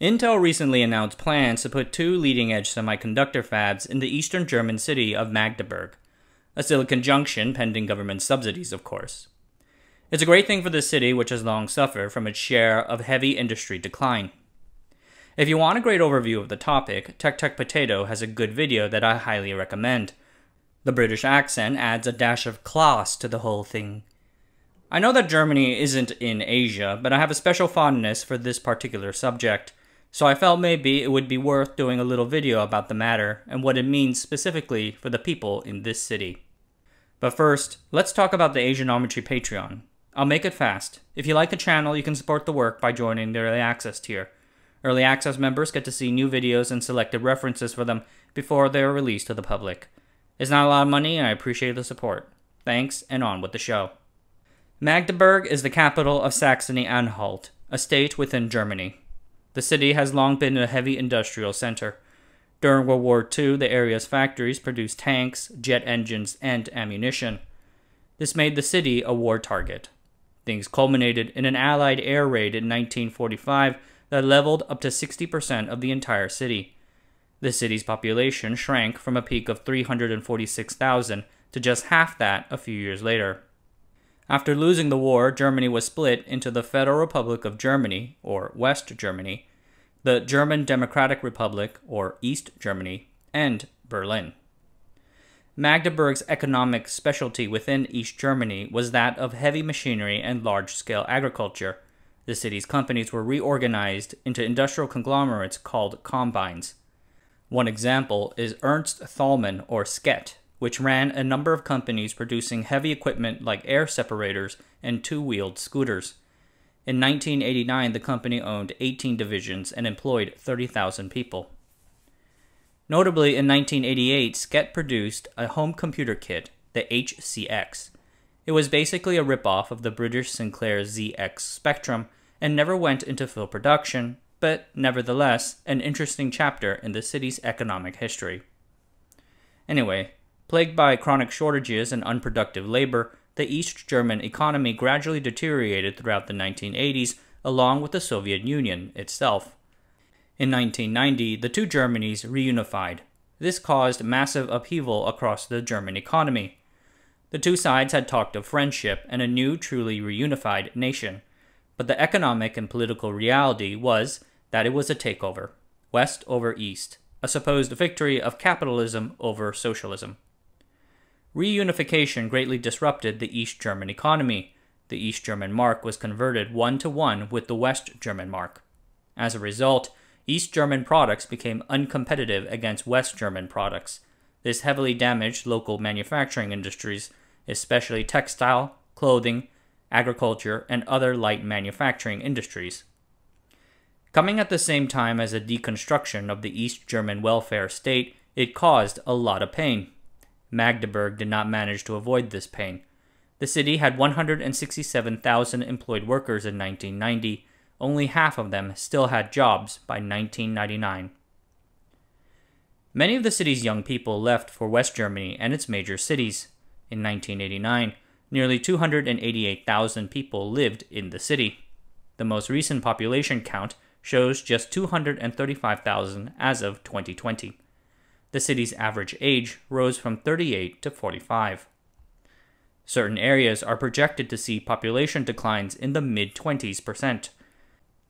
Intel recently announced plans to put two leading edge semiconductor fabs in the eastern German city of Magdeburg, a silicon junction pending government subsidies, of course. It's a great thing for the city, which has long suffered from its share of heavy industry decline. If you want a great overview of the topic, TechTechPotato has a good video that I highly recommend. The British accent adds a dash of class to the whole thing. I know that Germany isn't in Asia, but I have a special fondness for this particular subject, so I felt maybe it would be worth doing a little video about the matter and what it means specifically for the people in this city. But first, let's talk about the Asianometry Patreon. I'll make it fast. If you like the channel, you can support the work by joining the Early Access tier. Early Access members get to see new videos and selected references for them before they are released to the public. It's not a lot of money, and I appreciate the support. Thanks, and on with the show. Magdeburg is the capital of Saxony-Anhalt, a state within Germany. The city has long been a heavy industrial center. During World War II, the area's factories produced tanks, jet engines, and ammunition. This made the city a war target. Things culminated in an Allied air raid in 1945 that leveled up to 60% of the entire city. The city's population shrank from a peak of 346,000 to just half that a few years later. After losing the war, Germany was split into the Federal Republic of Germany, or West Germany, the German Democratic Republic, or East Germany, and Berlin. Magdeburg's economic specialty within East Germany was that of heavy machinery and large scale agriculture. The city's companies were reorganized into industrial conglomerates called combines. One example is Ernst Thälmann, or Sket, which ran a number of companies producing heavy equipment like air separators and two wheeled scooters. In 1989, the company owned 18 divisions and employed 30,000 people. Notably, in 1988, Sket produced a home computer kit, the HCX. It was basically a ripoff of the British Sinclair ZX Spectrum and never went into full production, but nevertheless, an interesting chapter in the city's economic history. Anyway, plagued by chronic shortages and unproductive labor, the East German economy gradually deteriorated throughout the 1980s, along with the Soviet Union itself. In 1990, the two Germanys reunified. This caused massive upheaval across the German economy. The two sides had talked of friendship and a new, truly reunified nation. But the economic and political reality was that it was a takeover West over East, a supposed victory of capitalism over socialism. Reunification greatly disrupted the East German economy. The East German mark was converted one to one with the West German mark. As a result, East German products became uncompetitive against West German products. This heavily damaged local manufacturing industries, especially textile, clothing, agriculture, and other light manufacturing industries. Coming at the same time as a deconstruction of the East German welfare state, it caused a lot of pain. Magdeburg did not manage to avoid this pain. The city had 167,000 employed workers in 1990, only half of them still had jobs by 1999. Many of the city's young people left for West Germany and its major cities. In 1989, nearly 288,000 people lived in the city. The most recent population count shows just 235,000 as of 2020. The city's average age rose from 38 to 45. Certain areas are projected to see population declines in the mid 20s percent.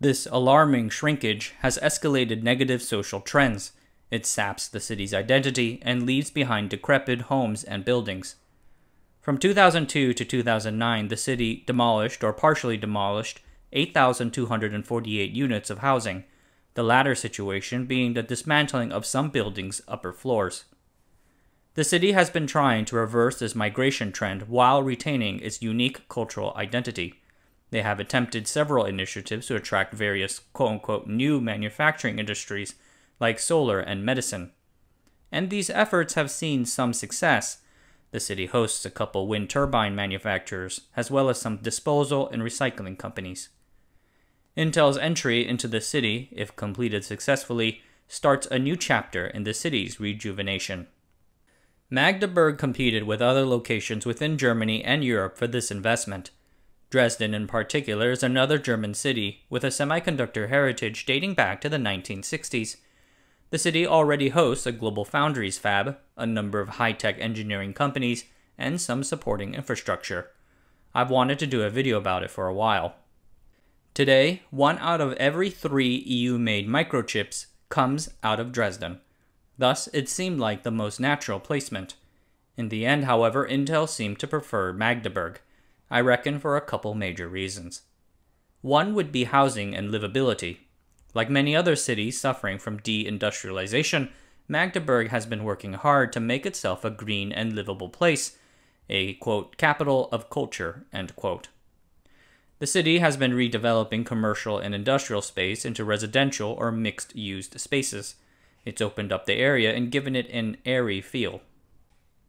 This alarming shrinkage has escalated negative social trends. It saps the city's identity and leaves behind decrepit homes and buildings. From 2002 to 2009, the city demolished or partially demolished 8,248 units of housing, the latter situation being the dismantling of some buildings' upper floors. The city has been trying to reverse this migration trend while retaining its unique cultural identity. They have attempted several initiatives to attract various quote unquote new manufacturing industries like solar and medicine. And these efforts have seen some success. The city hosts a couple wind turbine manufacturers, as well as some disposal and recycling companies. Intel's entry into the city, if completed successfully, starts a new chapter in the city's rejuvenation. Magdeburg competed with other locations within Germany and Europe for this investment. Dresden, in particular, is another German city with a semiconductor heritage dating back to the 1960s. The city already hosts a GlobalFoundries fab, a number of high tech engineering companies, and some supporting infrastructure. I've wanted to do a video about it for a while. Today, one out of every three EU made microchips comes out of Dresden. Thus, it seemed like the most natural placement. In the end, however, Intel seemed to prefer Magdeburg, I reckon for a couple major reasons. One would be housing and livability. Like many other cities suffering from deindustrialization, Magdeburg has been working hard to make itself a green and livable place, a quote, capital of culture, end quote. The city has been redeveloping commercial and industrial space into residential or mixed used spaces. It's opened up the area and given it an airy feel.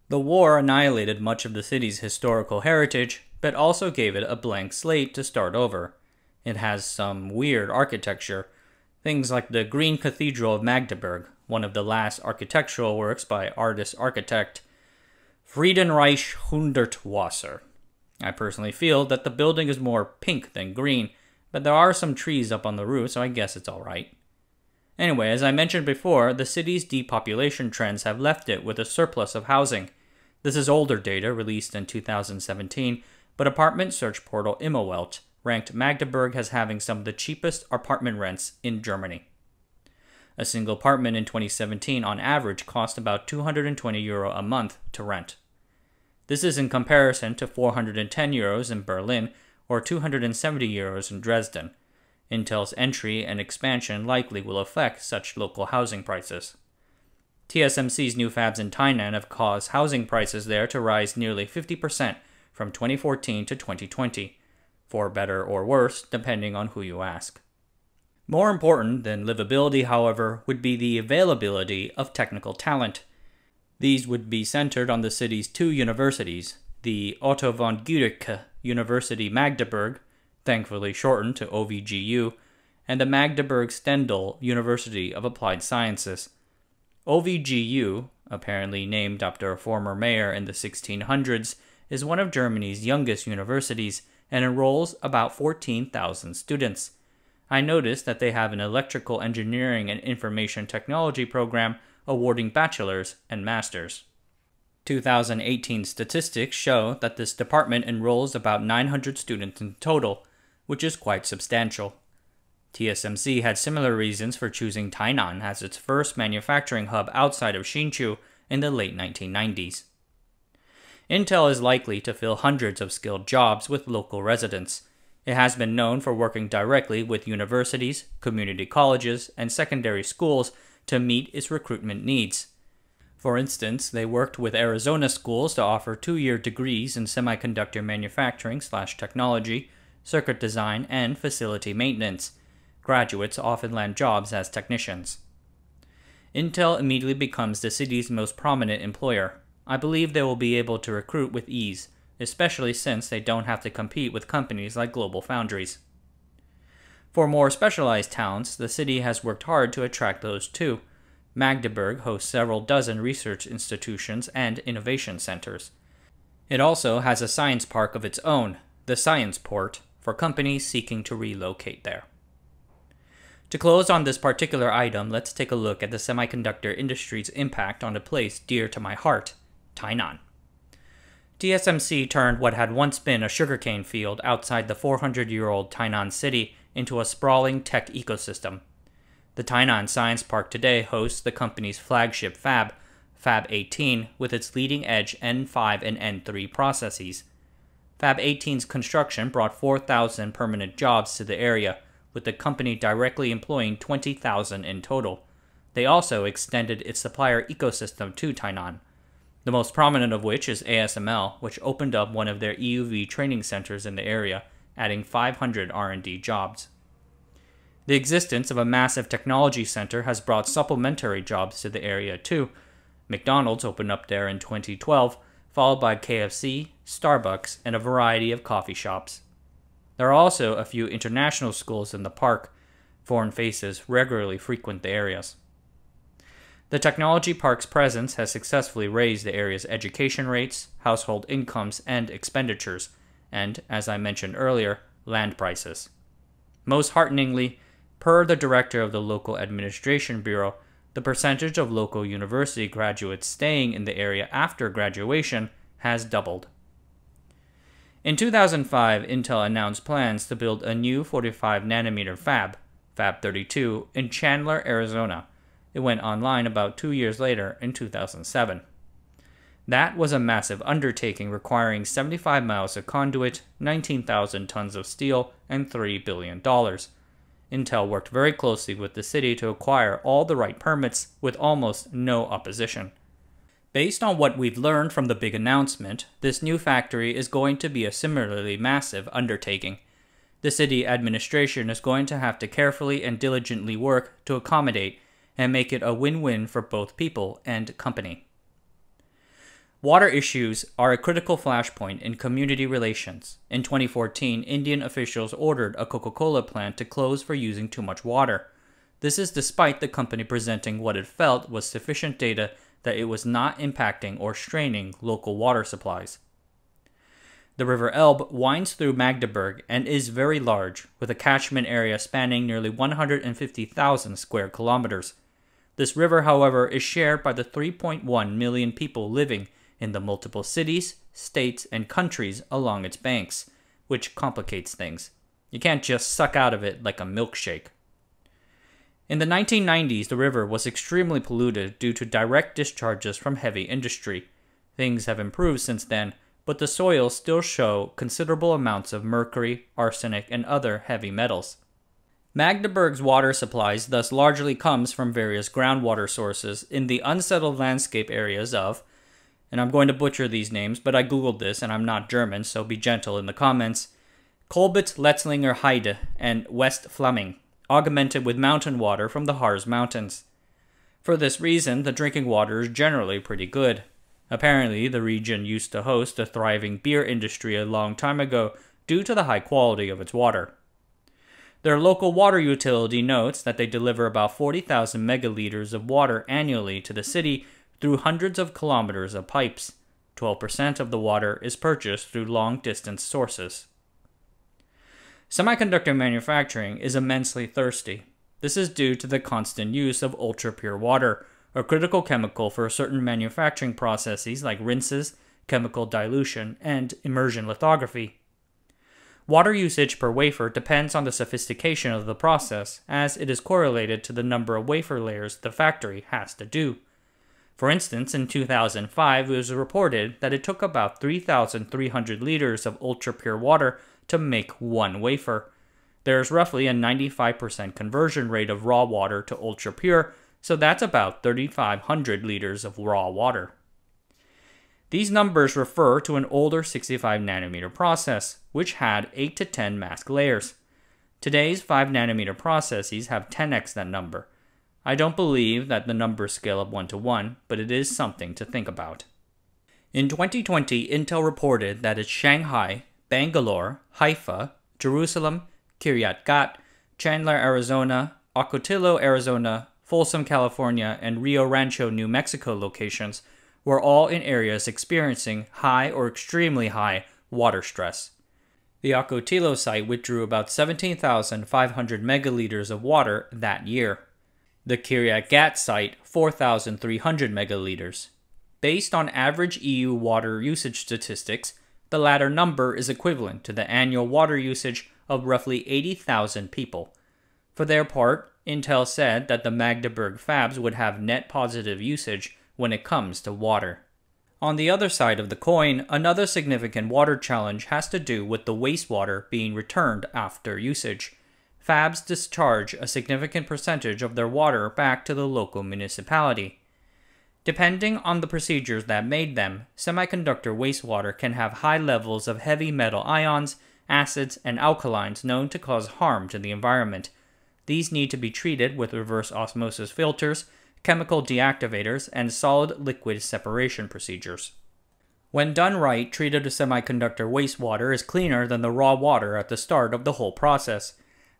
The war annihilated much of the city's historical heritage, but also gave it a blank slate to start over. It has some weird architecture, things like the Green Cathedral of Magdeburg, one of the last architectural works by artist architect Friedensreich Hundertwasser. I personally feel that the building is more pink than green, but there are some trees up on the roof, so I guess it's alright. Anyway, as I mentioned before, the city's depopulation trends have left it with a surplus of housing. This is older data released in 2017, but apartment search portal Immowelt ranked Magdeburg as having some of the cheapest apartment rents in Germany. A single apartment in 2017 on average cost about 220 euro a month to rent. This is in comparison to 410 euros in Berlin or 270 euros in Dresden. Intel's entry and expansion likely will affect such local housing prices. TSMC's new fabs in Tainan have caused housing prices there to rise nearly 50% from 2014 to 2020, for better or worse, depending on who you ask. More important than livability, however, would be the availability of technical talent. These would be centered on the city's two universities, the Otto von Guericke University Magdeburg, thankfully shortened to OVGU, and the Magdeburg Stendal University of Applied Sciences. OVGU, apparently named after a former mayor in the 1600s, is one of Germany's youngest universities and enrolls about 14,000 students. I noticed that they have an electrical engineering and information technology program awarding bachelor's and master's. 2018 statistics show that this department enrolls about 900 students in total, which is quite substantial. TSMC had similar reasons for choosing Tainan as its first manufacturing hub outside of Hsinchu in the late 1990s. Intel is likely to fill hundreds of skilled jobs with local residents. It has been known for working directly with universities, community colleges, and secondary schools to meet its recruitment needs. For instance, they worked with Arizona schools to offer two year degrees in semiconductor manufacturing slash technology, circuit design, and facility maintenance. Graduates often land jobs as technicians. Intel immediately becomes the city's most prominent employer. I believe they will be able to recruit with ease, especially since they don't have to compete with companies like GlobalFoundries. For more specialized towns, the city has worked hard to attract those too. Magdeburg hosts several dozen research institutions and innovation centers. It also has a science park of its own, the Science Port, for companies seeking to relocate there. To close on this particular item, let's take a look at the semiconductor industry's impact on a place dear to my heart, Tainan. TSMC turned what had once been a sugarcane field outside the 400 year old Tainan city into a sprawling tech ecosystem. The Tainan Science Park today hosts the company's flagship fab, Fab 18, with its leading edge N5 and N3 processes. Fab 18's construction brought 4,000 permanent jobs to the area, with the company directly employing 20,000 in total. They also extended its supplier ecosystem to Tainan, the most prominent of which is ASML, which opened up one of their EUV training centers in the area adding 500 R&D jobs. The existence of a massive technology center has brought supplementary jobs to the area too. McDonald's opened up there in 2012, followed by KFC, Starbucks, and a variety of coffee shops. There are also a few international schools in the park. Foreign faces regularly frequent the areas. The technology park's presence has successfully raised the area's education rates, household incomes, and expenditures, and, as I mentioned earlier, land prices. Most hearteningly, per the director of the local administration bureau, the percentage of local university graduates staying in the area after graduation has doubled. In 2005, Intel announced plans to build a new 45 nanometer fab, Fab 32, in Chandler, Arizona. It went online about two years later in 2007. That was a massive undertaking requiring 75 miles of conduit, 19,000 tons of steel, and $3 billion. Intel worked very closely with the city to acquire all the right permits with almost no opposition. Based on what we've learned from the big announcement, this new factory is going to be a similarly massive undertaking. The city administration is going to have to carefully and diligently work to accommodate and make it a win win for both people and company. Water issues are a critical flashpoint in community relations. In 2014, Indian officials ordered a Coca Cola plant to close for using too much water. This is despite the company presenting what it felt was sufficient data that it was not impacting or straining local water supplies. The River Elbe winds through Magdeburg and is very large, with a catchment area spanning nearly 150,000 square kilometers. This river, however, is shared by the 3.1 million people living in the multiple cities, states, and countries along its banks, which complicates things. You can't just suck out of it like a milkshake. In the 1990s, the river was extremely polluted due to direct discharges from heavy industry. Things have improved since then, but the soils still show considerable amounts of mercury, arsenic, and other heavy metals. Magdeburg's water supplies thus largely comes from various groundwater sources in the unsettled landscape areas of and I'm going to butcher these names, but I googled this and I'm not German, so be gentle in the comments. Kolbit Letzlinger Heide and West Fleming, augmented with mountain water from the Harz Mountains. For this reason, the drinking water is generally pretty good. Apparently, the region used to host a thriving beer industry a long time ago due to the high quality of its water. Their local water utility notes that they deliver about 40,000 megaliters of water annually to the city through hundreds of kilometers of pipes. 12% of the water is purchased through long distance sources. Semiconductor manufacturing is immensely thirsty. This is due to the constant use of ultra pure water, a critical chemical for certain manufacturing processes like rinses, chemical dilution, and immersion lithography. Water usage per wafer depends on the sophistication of the process, as it is correlated to the number of wafer layers the factory has to do. For instance, in 2005, it was reported that it took about 3,300 liters of ultra pure water to make one wafer. There is roughly a 95% conversion rate of raw water to ultra pure, so that's about 3,500 liters of raw water. These numbers refer to an older 65 nanometer process, which had 8 to 10 mask layers. Today's 5 nanometer processes have 10x that number, I don't believe that the numbers scale up one to one, but it is something to think about. In 2020, Intel reported that its Shanghai, Bangalore, Haifa, Jerusalem, Kiryat Gat, Chandler, Arizona, Ocotillo, Arizona, Folsom, California, and Rio Rancho, New Mexico locations were all in areas experiencing high or extremely high water stress. The Ocotillo site withdrew about 17,500 megaliters of water that year. The Kiryat Gat site, 4,300 megaliters. Based on average EU water usage statistics, the latter number is equivalent to the annual water usage of roughly 80,000 people. For their part, Intel said that the Magdeburg fabs would have net positive usage when it comes to water. On the other side of the coin, another significant water challenge has to do with the wastewater being returned after usage fabs discharge a significant percentage of their water back to the local municipality. Depending on the procedures that made them, semiconductor wastewater can have high levels of heavy metal ions, acids, and alkalines known to cause harm to the environment. These need to be treated with reverse osmosis filters, chemical deactivators, and solid liquid separation procedures. When done right, treated semiconductor wastewater is cleaner than the raw water at the start of the whole process.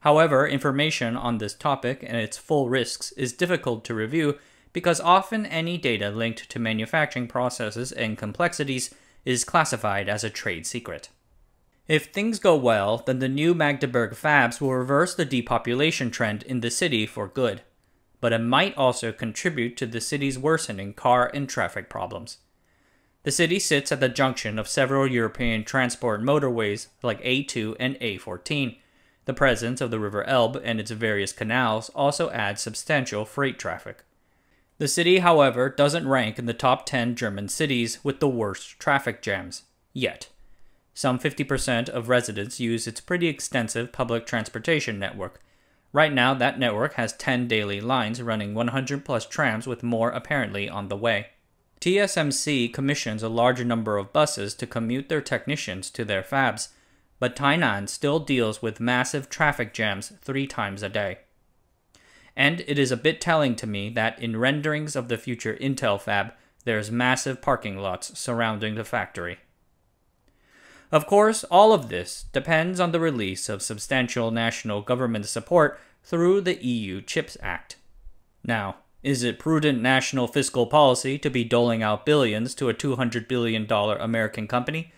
However, information on this topic and its full risks is difficult to review because often any data linked to manufacturing processes and complexities is classified as a trade secret. If things go well, then the new Magdeburg fabs will reverse the depopulation trend in the city for good, but it might also contribute to the city's worsening car and traffic problems. The city sits at the junction of several European transport motorways like A2 and A14. The presence of the River Elbe and its various canals also adds substantial freight traffic. The city, however, doesn't rank in the top 10 German cities with the worst traffic jams, yet. Some 50% of residents use its pretty extensive public transportation network. Right now, that network has 10 daily lines running 100 plus trams with more apparently on the way. TSMC commissions a large number of buses to commute their technicians to their fabs, but Tainan still deals with massive traffic jams three times a day. And it is a bit telling to me that in renderings of the future Intel fab, there's massive parking lots surrounding the factory. Of course, all of this depends on the release of substantial national government support through the EU CHIPS Act. Now, is it prudent national fiscal policy to be doling out billions to a $200 billion American company?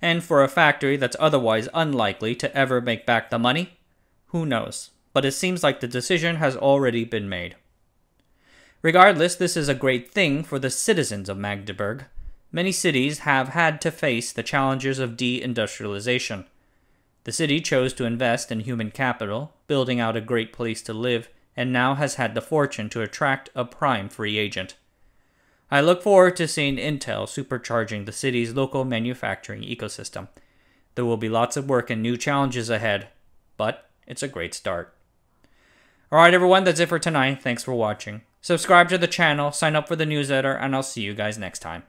And for a factory that's otherwise unlikely to ever make back the money? Who knows? But it seems like the decision has already been made. Regardless, this is a great thing for the citizens of Magdeburg, many cities have had to face the challenges of deindustrialization. The city chose to invest in human capital, building out a great place to live, and now has had the fortune to attract a prime free agent. I look forward to seeing Intel supercharging the city's local manufacturing ecosystem. There will be lots of work and new challenges ahead, but it's a great start. Alright, everyone, that's it for tonight. Thanks for watching. Subscribe to the channel, sign up for the newsletter, and I'll see you guys next time.